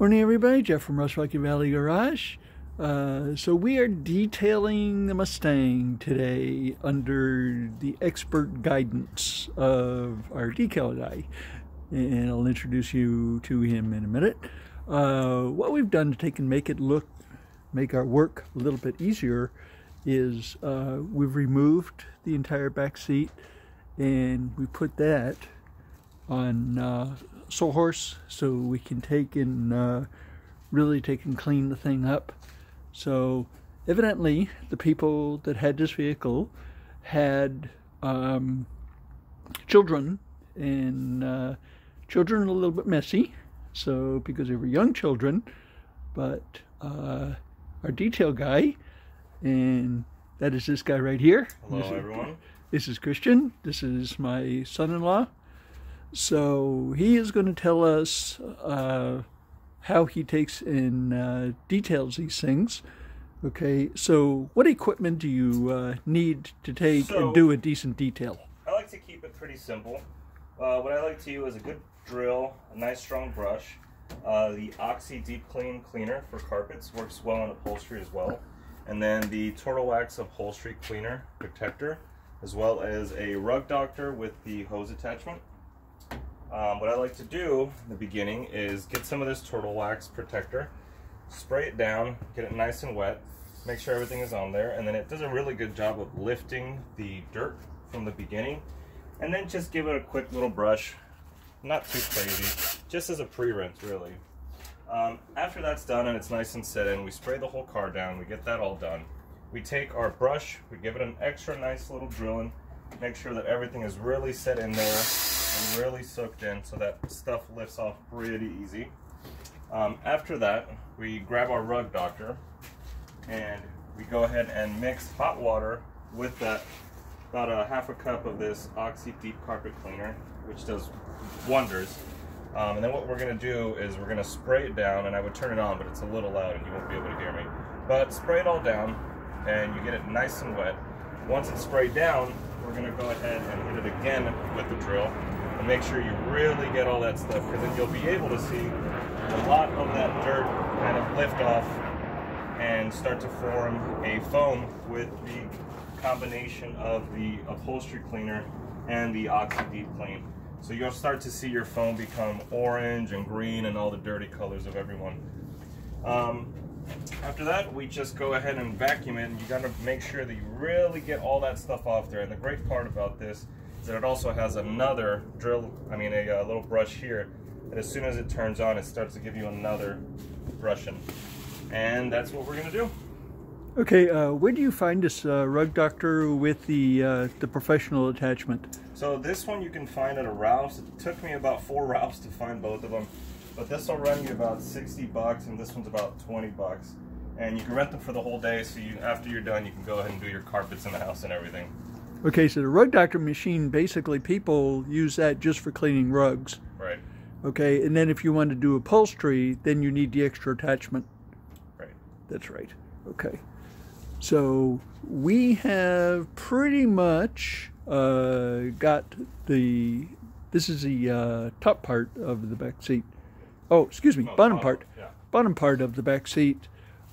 Morning, everybody. Jeff from Rust Bucket Valley Garage. Uh, so we are detailing the Mustang today under the expert guidance of our decal guy, and I'll introduce you to him in a minute. Uh, what we've done to take and make it look, make our work a little bit easier, is uh, we've removed the entire back seat, and we put that on sawhorse so we can take and uh, really take and clean the thing up. So evidently the people that had this vehicle had um, children and uh, children are a little bit messy so because they were young children but uh, our detail guy and that is this guy right here Hello this everyone. Is, this is Christian this is my son-in-law so he is going to tell us uh, how he takes in uh, details these things. Okay, so what equipment do you uh, need to take So- and do a decent detail? I like to keep it pretty simple. Uh, what I like to use is a good drill, a nice strong brush. Uh, the Oxy Deep Clean Cleaner for carpets works well on upholstery as well. And then the Turtle Wax Upholstery Cleaner Protector, as well as a Rug Doctor with the hose attachment. Um, what I like to do in the beginning is get some of this Turtle Wax Protector, spray it down, get it nice and wet, make sure everything is on there, and then it does a really good job of lifting the dirt from the beginning. And then just give it a quick little brush, not too crazy, just as a pre-rinse really. Um, after that's done and it's nice and set in, we spray the whole car down, we get that all done. We take our brush, we give it an extra nice little drilling, make sure that everything is really set in there and really soaked in so that stuff lifts off pretty easy. Um, after that, we grab our rug doctor and we go ahead and mix hot water with that about a half a cup of this Oxy Deep Carpet Cleaner, which does wonders. Um, and then what we're gonna do is we're gonna spray it down, and I would turn it on, but it's a little loud and you won't be able to hear me. But spray it all down, and you get it nice and wet. Once it's sprayed down, we're gonna go ahead and hit it again with the drill, and make sure you really get all that stuff, because then you'll be able to see a lot of that dirt kind of lift off and start to form a foam with the combination of the upholstery cleaner and the Oxy Deep Clean. So you'll start to see your foam become orange and green and all the dirty colors of everyone. Um, after that, we just go ahead and vacuum it. And you gotta make sure that you really get all that stuff off there. And the great part about this is that it also has another drill, I mean a, uh little brush here, that as soon as it turns on, it starts to give you another brushing. And that's what we're gonna do. Okay, uh, where do you find this uh, rug doctor with the uh, the professional attachment? So this one you can find at a Ralph's. It took me about four Ralph's to find both of them. But this will run you about 60 bucks and this one's about 20 bucks. And you can rent them for the whole day so you after you're done you can go ahead and do your carpets in the house and everything. Okay, so the rug doctor machine basically people use that just for cleaning rugs. Right. Okay, and then if you want to do upholstery, then you need the extra attachment. Right. That's right. Okay. So we have pretty much uh, got the. This is the uh, top part of the back seat. Oh, excuse me, No, bottom part. Bottom part of the back seat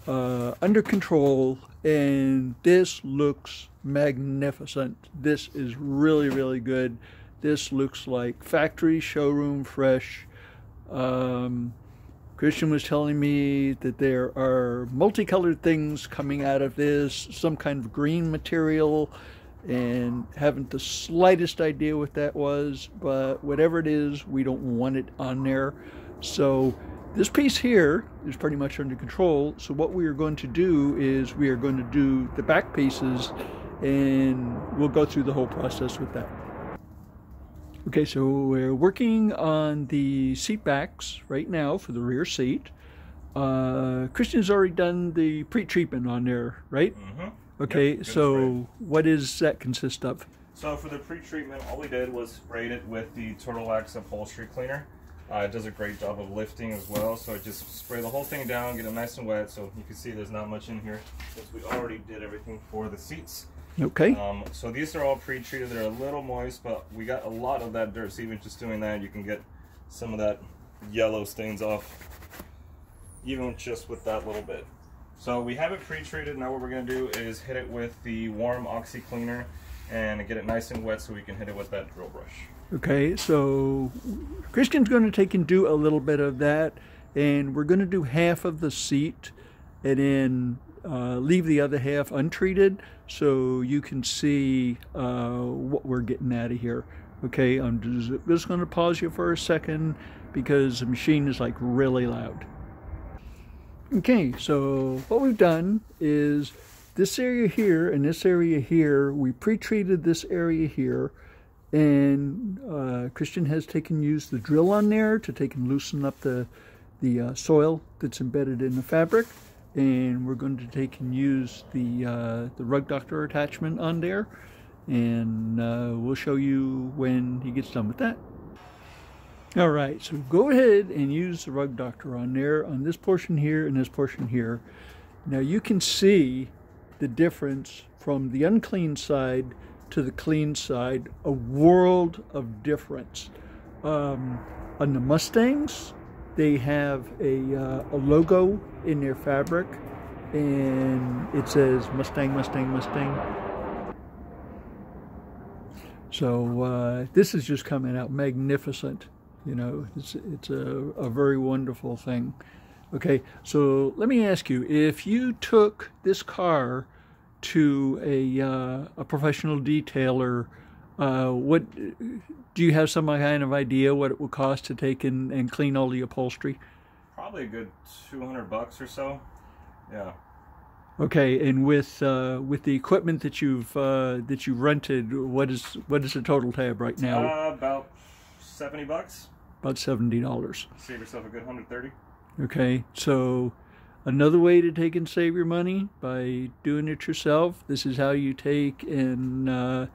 uh, under control, and this looks magnificent. This is really, really good. This looks like factory showroom fresh. Um, Christian was telling me that there are multicolored things coming out of this, some kind of green material, and haven't the slightest idea what that was, but whatever it is, we don't want it on there. So this piece here is pretty much under control. So what we are going to do is we are going to do the back pieces and we'll go through the whole process with that. Okay, so we're working on the seat backs right now for the rear seat. Uh, Christian's already done the pre-treatment on there, right? Mm-hmm. Okay, good so spray. what does that consist of? So for the pre-treatment, all we did was sprayed it with the Turtle Wax upholstery cleaner. Uh, it does a great job of lifting as well. So I just spray the whole thing down, get it nice and wet. So you can see there's not much in here since we already did everything for the seats. Okay, Um, so these are all pre-treated. They're a little moist, but we got a lot of that dirt. So even just doing that, you can get some of that yellow stains off. even just with that little bit. So we have it pre-treated. Now what we're gonna do is hit it with the warm Oxy cleaner and get it nice and wet so we can hit it with that drill brush. Okay, so Christian's going to take and do a little bit of that, and we're going to do half of the seat and then uh, leave the other half untreated so you can see uh, what we're getting out of here. Okay, I'm just, going to pause you for a second because the machine is like really loud. Okay, so what we've done is this area here and this area here, we pre-treated this area here and uh, Christian has taken used the drill on there to take and loosen up the, the uh, soil that's embedded in the fabric and we're going to take and use the, uh, the rug doctor attachment on there and uh, we'll show you when he gets done with that. All right, so go ahead and use the rug doctor on there on this portion here and this portion here. Now you can see the difference from the unclean side to the clean side, a world of difference. Um, on the Mustangs, they have a, uh, a logo in their fabric and it says Mustang, Mustang, Mustang. So uh, this is just coming out magnificent. You know, it's, it's a, a very wonderful thing. Okay, so let me ask you, if you took this car to a, uh, a professional detailer, uh, what do you have some kind of idea what it would cost to take and, and clean all the upholstery? Probably a good 200 bucks or so. Yeah. Okay, and with uh, with the equipment that you've uh, that you rented, what is what is the total tab right now? Uh, about 70 bucks. About seventy dollars. Save yourself a good 130. Okay, so another way to take and save your money by doing it yourself. This is how you take and uh,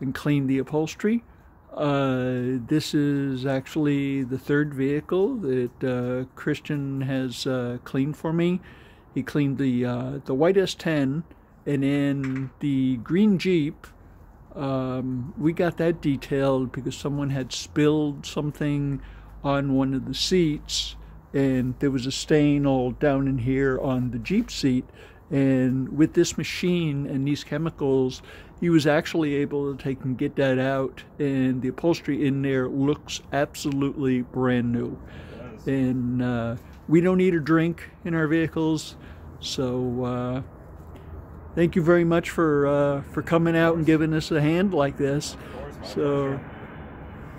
and clean the upholstery. Uh, this is actually the third vehicle that uh, Christian has uh, cleaned for me. He cleaned the uh, the white S10 and then the green Jeep. Um, we got that detailed because someone had spilled something on one of the seats and there was a stain all down in here on the Jeep seat. And with this machine and these chemicals, he was actually able to take and get that out, and the upholstery in there looks absolutely brand new. And uh, we don't need a drink in our vehicles, so uh, thank you very much for uh, for coming out and giving us a hand like this. So,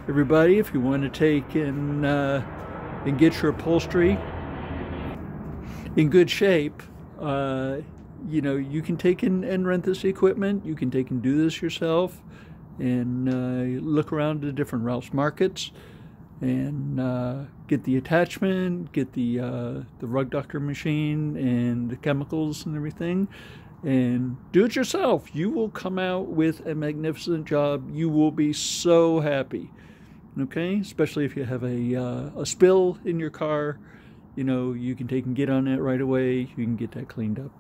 everybody, if you want to take and uh, and get your upholstery in good shape, uh, you know, you can take in and rent this equipment. You can take and do this yourself and uh, look around the different Ralph's markets and uh, get the attachment, get the uh, the rug doctor machine and the chemicals and everything, and do it yourself. You will come out with a magnificent job. You will be so happy. Okay, especially if you have a uh, a spill in your car, you know you can take and get on it right away. You can get that cleaned up.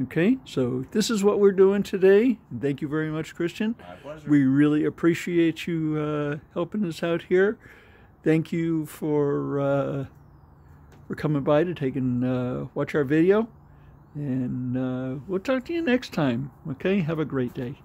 Okay, so this is what we're doing today. Thank you very much, Christian. My pleasure. We really appreciate you uh, helping us out here. Thank you for uh, for coming by to take and uh, watch our video, and uh, we'll talk to you next time. Okay, have a great day.